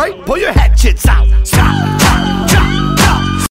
right? pull your hatchets out.